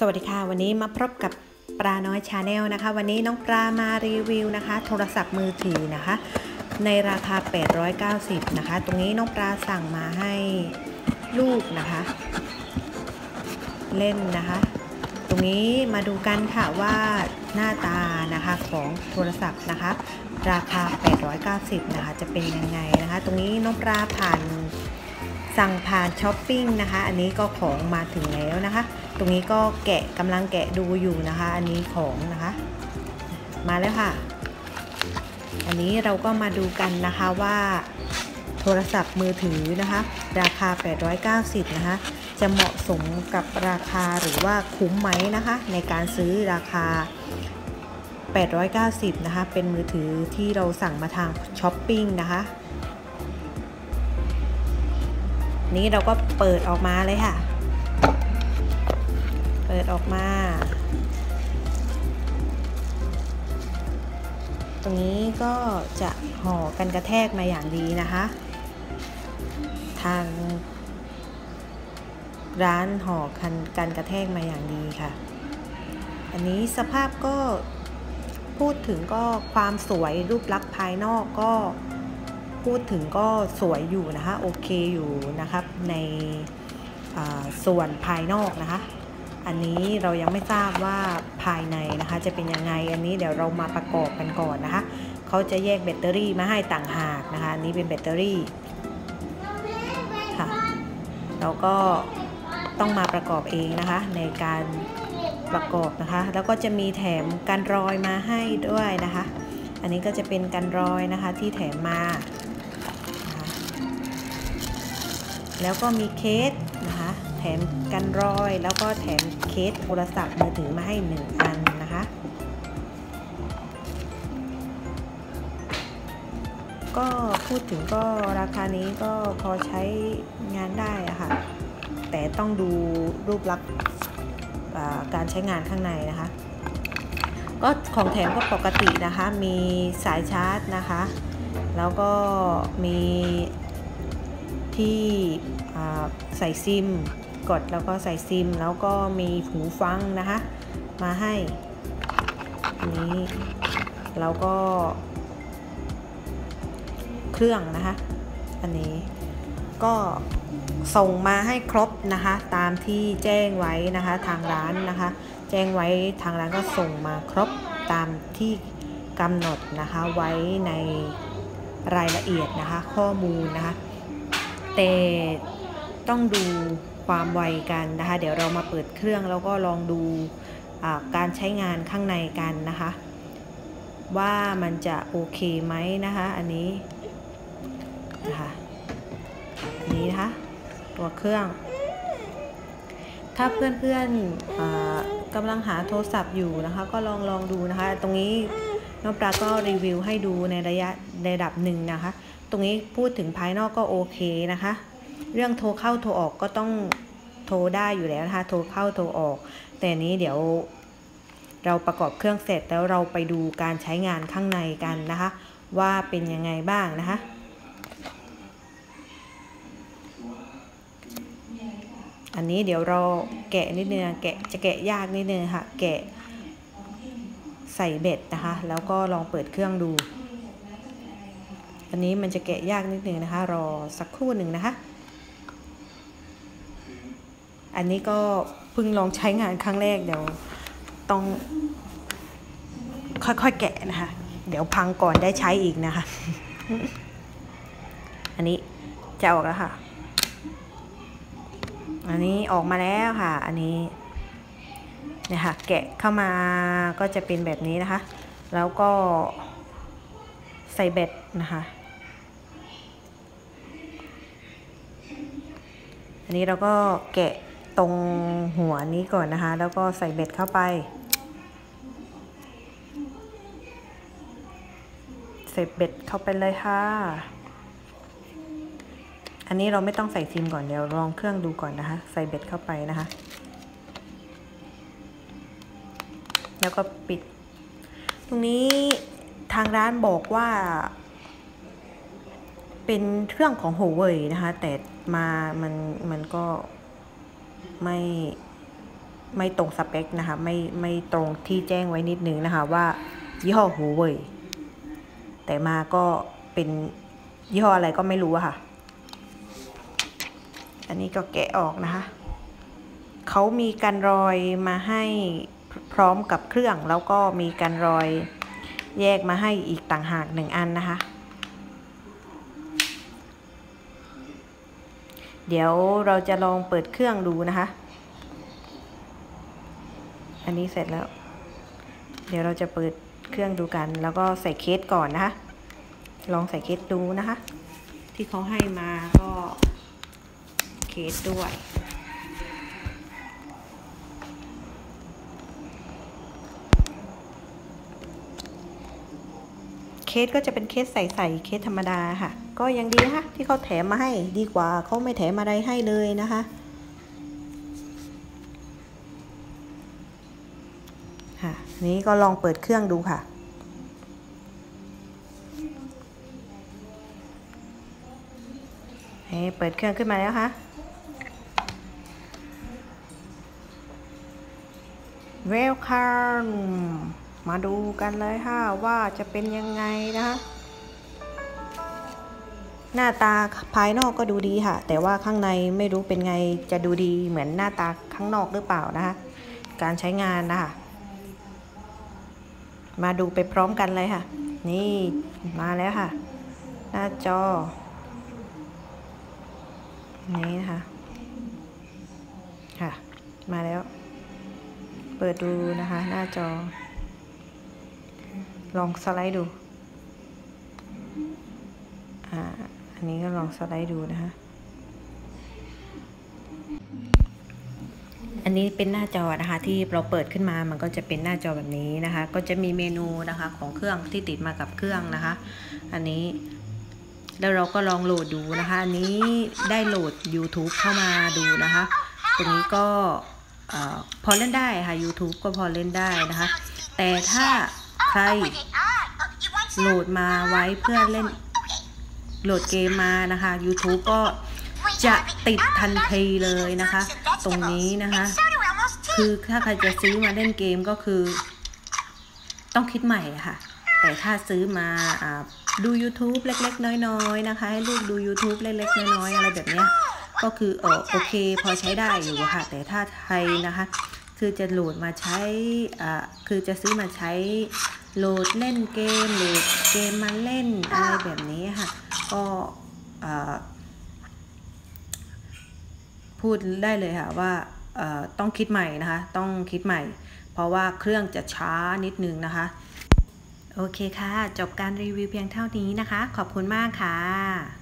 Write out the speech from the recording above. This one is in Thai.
สวัสดีค่ะ วันนี้มาพบกับปลาน้อย Channel นะคะ วันนี้น้องปลามารีวิวนะคะ โทรศัพท์มือถือนะคะ ในราคา 890 นะคะ ตรงนี้น้องปลาสั่งมาให้ลูกนะคะ เล่นนะคะ ตรงนี้มาดูกันค่ะว่าหน้าตานะคะของโทรศัพท์นะคะ ราคา 890 นะคะ จะเป็นยังไงนะคะ ตรงนี้น้องปลาผ่านสั่งผ่านช้อปปิ้งนะคะ อันนี้ก็ของมาถึงแล้วนะคะ ตรงนี้ก็แกะกำลังแกะดูอยู่นะคะ อันนี้ของนะคะ มาแล้วค่ะ อันนี้เราก็มาดูกันนะคะว่าโทรศัพท์มือถือนะคะ ราคา 890 นะคะ จะเหมาะสมกับราคาหรือว่าคุ้มไหมนะคะ ในการซื้อราคา 890 นะคะ เป็นมือถือที่เราสั่งมาทางช้อปปิ้งนะคะ นี้เราก็เปิดออกมาเลยค่ะ เปิดออกมา ตรงนี้ก็จะห่อกันกระแทกมาอย่างดีนะคะ ทาง ร้านห่อกันกันกระแทกมาอย่างดีค่ะ อันนี้สภาพก็พูดถึงก็ความสวยรูปลักษณ์ภายนอกก็พูดถึงก็สวยอยู่นะคะ โอเคอยู่นะครับในส่วนภายนอกนะคะ อันนี้เรายังไม่ทราบว่าภายในนะคะจะเป็นยังไงอันนี้เดี๋ยวเรามาประกอบกันก่อนนะคะเขาจะแยกแบตเตอรี่มาให้ต่างหากนะคะอันนี้เป็นแบตเตอรี่ค่ะเราก็ต้องมาประกอบเองนะคะ ในการประกอบนะคะ แล้วก็จะมีแถมกันรอยมาให้ด้วยนะคะ อันนี้ก็จะเป็นกันรอยนะคะที่แถมมาแล้วก็มีเคสนะคะ แถมกันรอย แล้วก็แถมเคสโทรศัพท์มือถือมาให้หนึ่งอันนะคะ ก็พูดถึงก็ราคานี้ก็พอใช้งานได้อะค่ะ แต่ต้องดูรูปลักษณ์การใช้งานข้างในนะคะ ก็ของแถมก็ปกตินะคะ มีสายชาร์จนะคะ แล้วก็มีที่ใส่ซิม กดแล้วก็ใส่ซิม แล้วก็มีหูฟังนะคะ มาให้อันนี้แล้วก็ เครื่องนะคะ อันนี้ก็ส่งมาให้ครบนะคะ ตามที่แจ้งไว้นะคะทางร้านนะคะ แจ้งไว้ทางร้านก็ส่งมาครบตามที่กำหนดนะคะไว้ในรายละเอียดนะคะข้อมูลนะคะแต่ต้องดู ความไวกันนะคะ เดี๋ยวเรามาเปิดเครื่องแล้วก็ลองดูการใช้งานข้างในกันนะคะ ว่ามันจะโอเคไหมนะคะ อันนี้นะคะนนี้นะคะตัวเครื่อง ถ้าเพื่อนๆกำลังหาโทรศัพท์อยู่นะคะ ก็ลองลองดูนะคะ ตรงนี้น้องปลาก็รีวิวให้ดูในระยะระดับหนึ่งนะคะ ตรงนี้พูดถึงภายนอกก็โอเคนะคะ เรื่องโทรเข้าโทรออกก็ต้องโทรได้อยู่แล้วนะคะ โทรเข้าโทรออก แต่นี้เดี๋ยวเราประกอบเครื่องเสร็จแล้วเราไปดูการใช้งานข้างในกันนะคะ ว่าเป็นยังไงบ้างนะคะอันนี้เดี๋ยวเราแกะนิดนึงแกะจะแกะยากนิดนึงค่ะ แกะใส่เบ็ดนะคะ แล้วก็ลองเปิดเครื่องดู อันนี้มันจะแกะยากนิดนึงนะคะ รอสักครู่หนึ่งนะคะ อันนี้ก็เพิ่งลองใช้งานครั้งแรกเดี๋ยวต้องค่อยๆแกะนะคะ เดี๋ยวพังก่อนได้ใช้อีกนะคะ อันนี้จะออกแล้วค่ะ อันนี้ออกมาแล้วค่ะ อันนี้เนี่ยค่ะแกะเข้ามาก็จะเป็นแบบนี้นะคะ แล้วก็ใส่เบ็ดนะคะ อันนี้เราก็แกะ ตรงหัวนี้ก่อนนะคะ แล้วก็ใส่เบ็ดเข้าไป ใส่เบ็ดเข้าไปเลยค่ะ อันนี้เราไม่ต้องใส่ซิมก่อนเดี๋ยวลองเครื่องดูก่อนนะคะ ใส่เบ็ดเข้าไปนะคะ แล้วก็ปิด ตรงนี้ทางร้านบอกว่า เป็นเครื่องของโฮเว่ยนะคะ แต่มามันมันก็ ไม่ไม่ตรงสเปคนะคะ ไม่ไม่ตรงที่แจ้งไว้นิดนึงนะคะ ว่ายี่ห้อหูเว่ยแต่มาก็เป็นยี่ห้ออะไรก็ไม่รู้อะค่ะ อันนี้ก็แกะออกนะคะเขามีการรอยมาให้พร้อมกับเครื่อง แล้วก็มีการรอยแยกมาให้อีกต่างหากหนึ่งอันนะคะ เดี๋ยวเราจะลองเปิดเครื่องดูนะคะ อันนี้เสร็จแล้ว เดี๋ยวเราจะเปิดเครื่องดูกัน แล้วก็ใส่เคสก่อนนะคะ ลองใส่เคสดูนะคะ ที่เขาให้มาก็เคสด้วย เคสก็จะเป็นเคสใสๆเคสธรรมดาค่ะ ก็ยังดีนะคะที่เขาแถมมาให้ดีกว่าเขาไม่แถมอะไรให้เลยนะคะ ค่ะ นี้ก็ลองเปิดเครื่องดูค่ะเปิดเครื่องขึ้นมาแล้วค่ะ Welcome ม มาดูกันเลยค่ะว่าจะเป็นยังไงนะคะ หน้าตาภายนอกก็ดูดีค่ะ แต่ว่าข้างในไม่รู้เป็นไงจะดูดีเหมือนหน้าตาข้างนอกหรือเปล่านะคะ การใช้งานนะคะ มาดูไปพร้อมกันเลยค่ะ นี่มาแล้วค่ะ หน้าจอ นี่นะคะค่ะ มาแล้ว เปิดดูนะคะ หน้าจอ ลองสไลด์ดู อ่า อันนี้ก็ลองสไลด์ดูนะคะ อันนี้เป็นหน้าจอนะคะที่เราเปิดขึ้นมา มันก็จะเป็นหน้าจอแบบนี้นะคะ ก็จะมีเมนูนะคะของเครื่องที่ติดมากับเครื่องนะคะ อันนี้แล้วเราก็ลองโหลดดูนะคะ อันนี้ได้โหลด YouTube เข้ามาดูนะคะ ตรงนี้ก็พอเล่นได้ค่ะ YouTube ก็พอเล่นได้นะคะ แต่ถ้า ใครโหลดมาไว้เพื่อเล่นโหลดเกมมานะคะ YouTube ก็จะติดทันทีเลยนะคะ ตรงนี้นะคะ คือถ้าใครจะซื้อมาเล่นเกมก็คือ ต้องคิดใหม่ค่ะ แต่ถ้าซื้อมาดู YouTube เล็ก ๆ น้อยๆนะคะ ให้ลูกดู YouTube เล็ก ๆ น้อยๆอะไรแบบนี้ก็คือเออโอเค พอใช้ได้อยู่ค่ะ แต่ถ้าไทยนะคะ คือจะโหลดมาใช้อ่าคือจะซื้อมาใช้โหลดเล่นเกมโหลดเกมมาเล่นอะไรแบบนี้ค่ะ ก็พูดได้เลยค่ะว่าต้องคิดใหม่นะคะ ต้องคิดใหม่ เพราะว่าเครื่องจะช้านิดนึงนะคะ โอเคค่ะ จบการรีวิวเพียงเท่านี้นะคะ ขอบคุณมากค่ะ